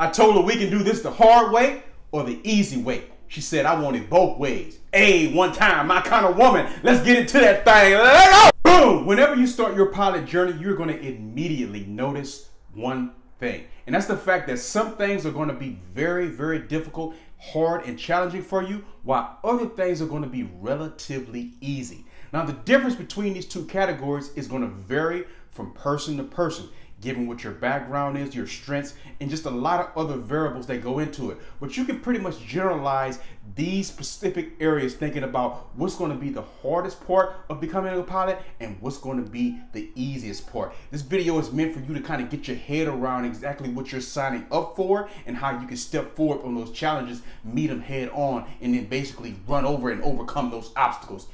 I told her we can do this the hard way or the easy way. She said I want it both ways. Hey, one time, my kind of woman. Let's get into that thing. Let go. Boom. Whenever you start your pilot journey, you're going to immediately notice one thing. And that's the fact that some things are going to be very, very difficult, hard, and challenging for you, while other things are going to be relatively easy. Now, the difference between these two categories is going to vary from person to person given what your background is, your strengths, and just a lot of other variables that go into it. But you can pretty much generalize these specific areas thinking about what's going to be the hardest part of becoming a pilot and what's going to be the easiest part. This video is meant for you to kind of get your head around exactly what you're signing up for and how you can step forward on those challenges, meet them head on, and then basically run over and overcome those obstacles.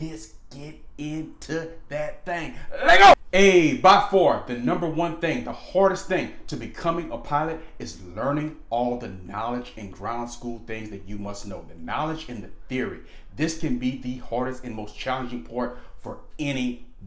Let's get into that thing. Let go! A, by far, the number one thing, the hardest thing to becoming a pilot is learning all the knowledge and ground school things that you must know. The knowledge and the theory. This can be the hardest and most challenging part for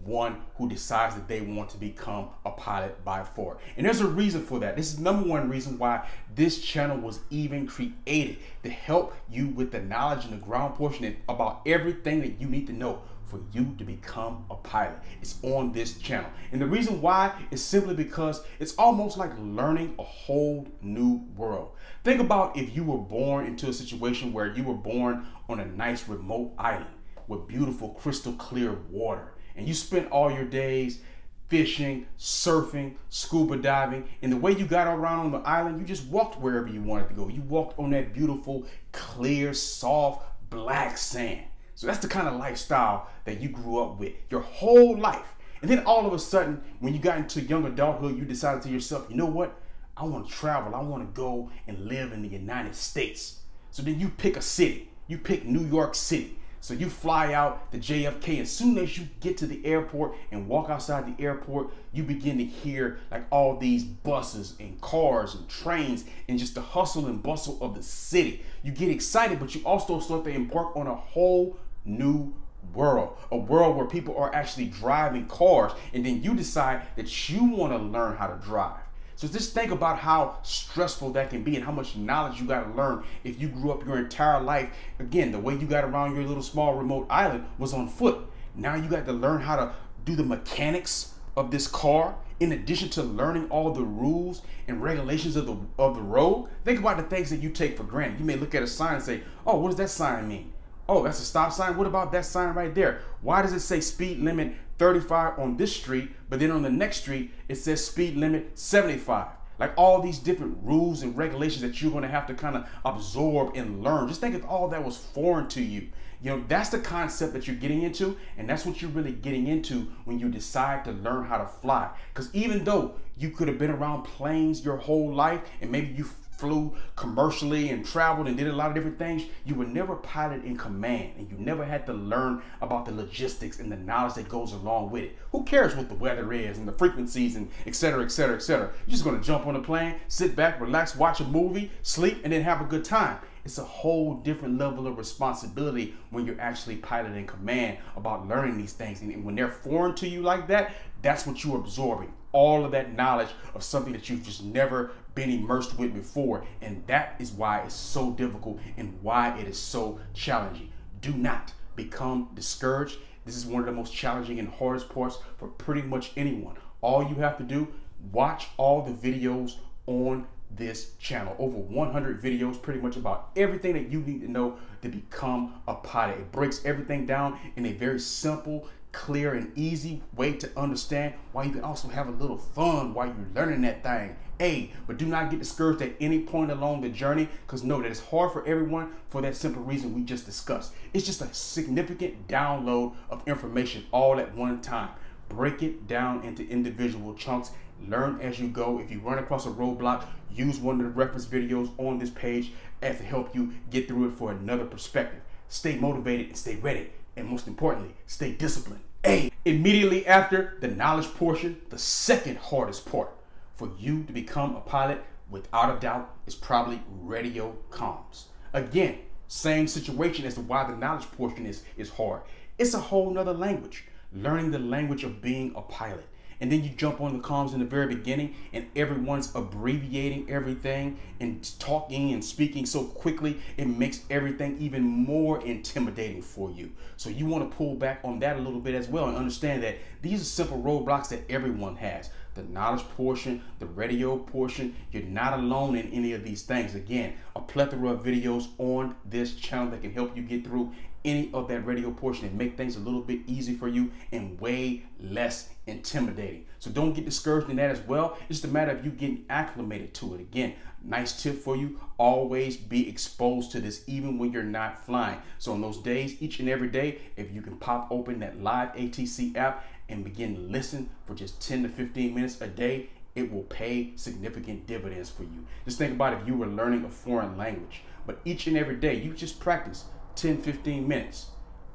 anyone who decides that they want to become a pilot by far. And there's a reason for that. This is number one reason why this channel was even created to help you with the knowledge and the ground portion about everything that you need to know for you to become a pilot. It's on this channel. And the reason why is simply because it's almost like learning a whole new world. Think about if you were born into a situation where you were born on a nice remote island with beautiful crystal clear water and you spent all your days fishing, surfing, scuba diving, and the way you got around on the island, you just walked wherever you wanted to go. You walked on that beautiful, clear, soft, black sand. So that's the kind of lifestyle that you grew up with your whole life. And then all of a sudden, when you got into young adulthood, you decided to yourself, you know what? I want to travel. I want to go and live in the United States. So then you pick a city. You pick New York City. So you fly out to JFK. As soon as you get to the airport and walk outside the airport, you begin to hear like all these buses and cars and trains and just the hustle and bustle of the city. You get excited, but you also start to embark on a whole new world, a world where people are actually driving cars, and then you decide that you want to learn how to drive. So just think about how stressful that can be and how much knowledge you got to learn if you grew up your entire life. Again, the way you got around your little small remote island was on foot. Now you got to learn how to do the mechanics of this car in addition to learning all the rules and regulations of the of the road. Think about the things that you take for granted. You may look at a sign and say, "Oh, what does that sign mean?" Oh, that's a stop sign. What about that sign right there? Why does it say speed limit 35 on this street, but then on the next street it says speed limit 75? Like all these different rules and regulations that you're going to have to kind of absorb and learn. Just think if all that was foreign to you. You know, that's the concept that you're getting into, and that's what you're really getting into when you decide to learn how to fly. Because even though you could have been around planes your whole life, and maybe you flew commercially and traveled and did a lot of different things, you were never pilot in command and you never had to learn about the logistics and the knowledge that goes along with it. Who cares what the weather is and the frequencies and et cetera, et cetera, et cetera. You're just gonna jump on a plane, sit back, relax, watch a movie, sleep, and then have a good time. It's a whole different level of responsibility when you're actually pilot in command about learning these things. And when they're foreign to you like that, that's what you're absorbing. All of that knowledge of something that you've just never been immersed with before. And that is why it's so difficult and why it is so challenging. Do not become discouraged. This is one of the most challenging and hardest parts for pretty much anyone. All you have to do, watch all the videos on this channel. Over 100 videos, pretty much about everything that you need to know to become a pilot. It breaks everything down in a very simple, clear, and easy way to understand why you can also have a little fun while you're learning that thing. A, but do not get discouraged at any point along the journey because know that it's hard for everyone for that simple reason we just discussed. It's just a significant download of information all at one time. Break it down into individual chunks Learn as you go. If you run across a roadblock, use one of the reference videos on this page as to help you get through it for another perspective. Stay motivated and stay ready. And most importantly, stay disciplined. A. Immediately after the knowledge portion, the second hardest part for you to become a pilot, without a doubt, is probably radio comms. Again, same situation as to why the knowledge portion is, is hard. It's a whole nother language. Learning the language of being a pilot. And then you jump on the comms in the very beginning and everyone's abbreviating everything and talking and speaking so quickly it makes everything even more intimidating for you so you want to pull back on that a little bit as well and understand that these are simple roadblocks that everyone has the knowledge portion, the radio portion. You're not alone in any of these things. Again, a plethora of videos on this channel that can help you get through any of that radio portion and make things a little bit easy for you and way less intimidating. So don't get discouraged in that as well. It's just a matter of you getting acclimated to it. Again, nice tip for you, always be exposed to this even when you're not flying. So on those days, each and every day, if you can pop open that live ATC app and begin to listen for just 10 to 15 minutes a day, it will pay significant dividends for you. Just think about if you were learning a foreign language, but each and every day you just practice 10, 15 minutes.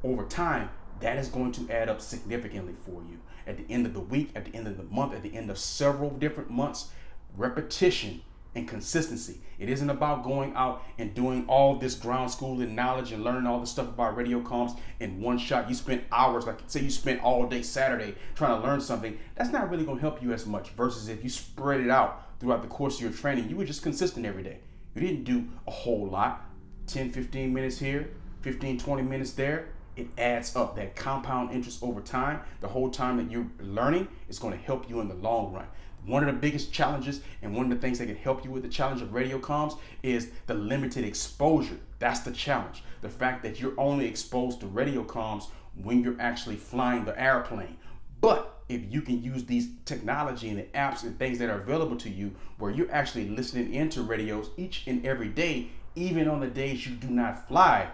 Over time, that is going to add up significantly for you. At the end of the week, at the end of the month, at the end of several different months, repetition and consistency. It isn't about going out and doing all this ground schooling knowledge and learning all the stuff about radio comms in one shot. You spent hours, like say you spent all day Saturday trying to learn something. That's not really going to help you as much versus if you spread it out throughout the course of your training. You were just consistent every day. You didn't do a whole lot. 10, 15 minutes here, 15, 20 minutes there, it adds up. That compound interest over time, the whole time that you're learning, is going to help you in the long run. One of the biggest challenges and one of the things that can help you with the challenge of radio comms is the limited exposure. That's the challenge. The fact that you're only exposed to radio comms when you're actually flying the airplane. But if you can use these technology and the apps and things that are available to you where you're actually listening into radios each and every day, even on the days you do not fly,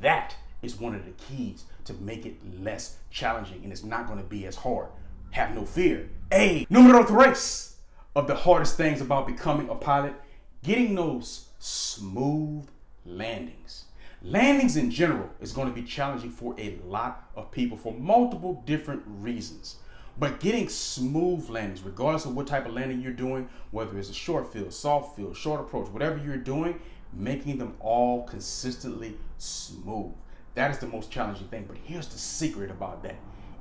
that is one of the keys to make it less challenging and it's not going to be as hard. Have no fear. A numero tres of the hardest things about becoming a pilot, getting those smooth landings. Landings in general is going to be challenging for a lot of people for multiple different reasons. But getting smooth landings, regardless of what type of landing you're doing, whether it's a short field, soft field, short approach, whatever you're doing, making them all consistently smooth. That is the most challenging thing. But here's the secret about that.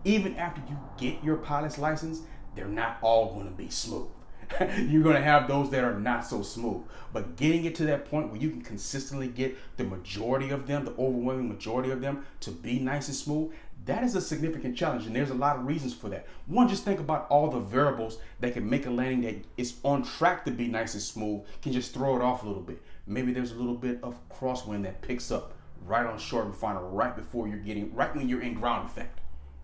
Even after you get your pilot's license, they're not all going to be smooth. You're going to have those that are not so smooth. But getting it to that point where you can consistently get the majority of them, the overwhelming majority of them, to be nice and smooth, that is a significant challenge. And there's a lot of reasons for that. One, just think about all the variables that can make a landing that is on track to be nice and smooth, can just throw it off a little bit. Maybe there's a little bit of crosswind that picks up right on short and final, right before you're getting, right when you're in ground effect.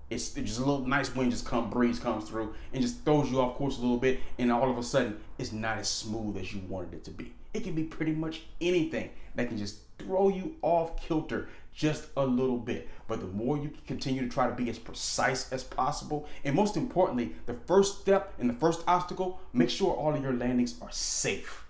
It's, it's just a little nice wind just come, breeze comes through and just throws you off course a little bit, and all of a sudden it's not as smooth as you wanted it to be. It can be pretty much anything that can just throw you off kilter just a little bit. But the more you continue to try to be as precise as possible, and most importantly, the first step and the first obstacle, make sure all of your landings are safe.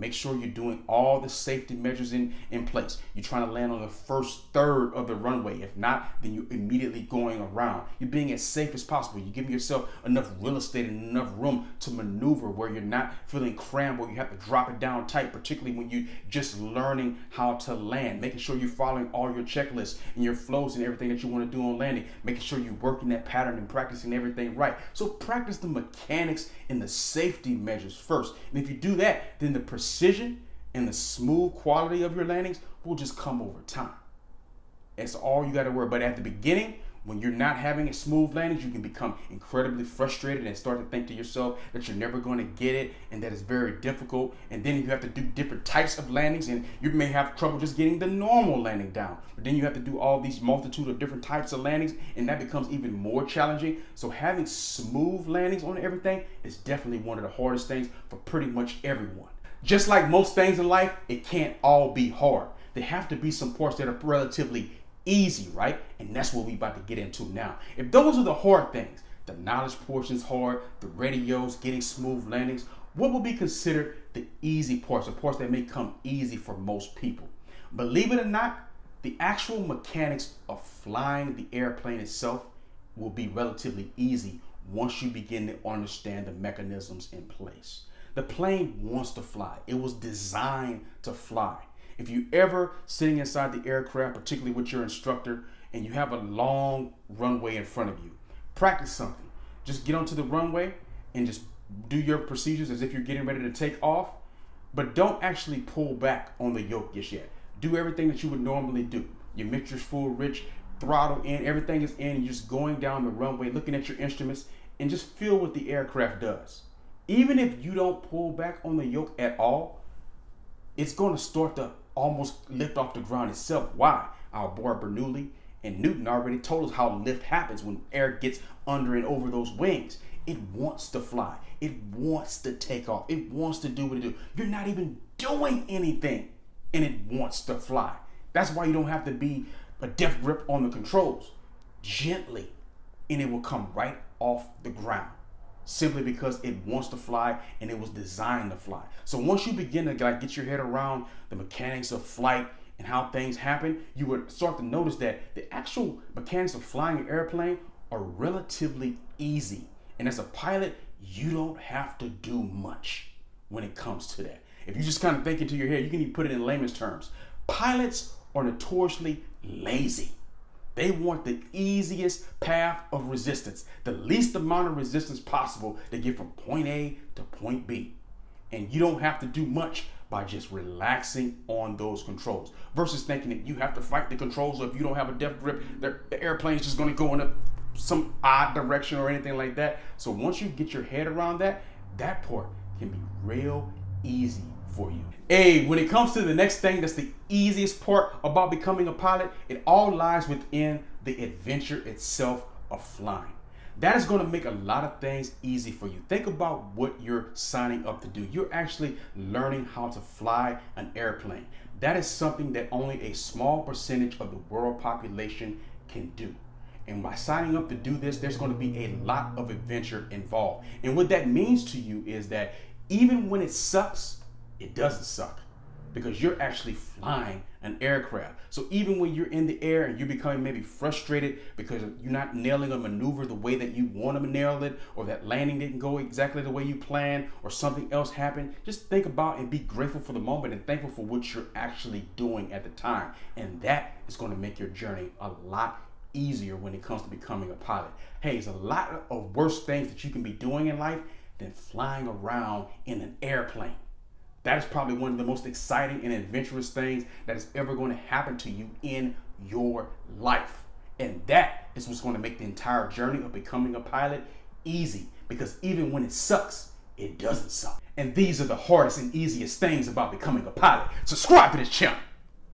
Make sure you're doing all the safety measures in, in place. You're trying to land on the first third of the runway. If not, then you're immediately going around. You're being as safe as possible. You're giving yourself enough real estate and enough room to maneuver where you're not feeling cramped, where you have to drop it down tight, particularly when you're just learning how to land. Making sure you're following all your checklists and your flows and everything that you want to do on landing. Making sure you're working that pattern and practicing everything right. So practice the mechanics and the safety measures first. And if you do that, then the precision and the smooth quality of your landings will just come over time. That's all you got to worry. But at the beginning, when you're not having a smooth landing, you can become incredibly frustrated and start to think to yourself that you're never going to get it and that it's very difficult. And then you have to do different types of landings and you may have trouble just getting the normal landing down. But then you have to do all these multitude of different types of landings and that becomes even more challenging. So having smooth landings on everything is definitely one of the hardest things for pretty much everyone. Just like most things in life, it can't all be hard. There have to be some parts that are relatively easy, right? And that's what we're about to get into now. If those are the hard things, the knowledge portion's hard, the radios, getting smooth landings, what will be considered the easy parts, the parts that may come easy for most people? Believe it or not, the actual mechanics of flying the airplane itself will be relatively easy once you begin to understand the mechanisms in place. The plane wants to fly. It was designed to fly. If you ever sitting inside the aircraft, particularly with your instructor, and you have a long runway in front of you, practice something. just get onto the runway and just do your procedures as if you're getting ready to take off. But don't actually pull back on the yoke just yet. Do everything that you would normally do. Your mixture's full, rich, throttle in, everything is in. You're just going down the runway, looking at your instruments, and just feel what the aircraft does. Even if you don't pull back on the yoke at all, it's going to start to almost lift off the ground itself. Why? Our boy Bernoulli and Newton already told us how lift happens when air gets under and over those wings. It wants to fly. It wants to take off. It wants to do what it do. You're not even doing anything and it wants to fly. That's why you don't have to be a death grip on the controls. Gently, and it will come right off the ground simply because it wants to fly and it was designed to fly. So once you begin to get your head around the mechanics of flight and how things happen, you would start to notice that the actual mechanics of flying an airplane are relatively easy. And as a pilot, you don't have to do much when it comes to that. If you just kind of think into your head, you can even put it in layman's terms. Pilots are notoriously lazy. They want the easiest path of resistance, the least amount of resistance possible to get from point A to point B. And you don't have to do much by just relaxing on those controls versus thinking that you have to fight the controls or if you don't have a death grip, the airplane is just going to go in a, some odd direction or anything like that. So once you get your head around that, that part can be real easy for you. Hey, when it comes to the next thing, that's the easiest part about becoming a pilot. It all lies within the adventure itself of flying. That is going to make a lot of things easy for you. Think about what you're signing up to do. You're actually learning how to fly an airplane. That is something that only a small percentage of the world population can do. And by signing up to do this, there's going to be a lot of adventure involved. And what that means to you is that even when it sucks, it doesn't suck because you're actually flying an aircraft. So even when you're in the air and you're becoming maybe frustrated because you're not nailing a maneuver the way that you want to nail it, or that landing didn't go exactly the way you planned, or something else happened, just think about and be grateful for the moment and thankful for what you're actually doing at the time. And that is going to make your journey a lot easier when it comes to becoming a pilot. Hey, there's a lot of worse things that you can be doing in life than flying around in an airplane. That is probably one of the most exciting and adventurous things that is ever going to happen to you in your life. And that is what's going to make the entire journey of becoming a pilot easy because even when it sucks, it doesn't suck. And these are the hardest and easiest things about becoming a pilot. Subscribe to this channel.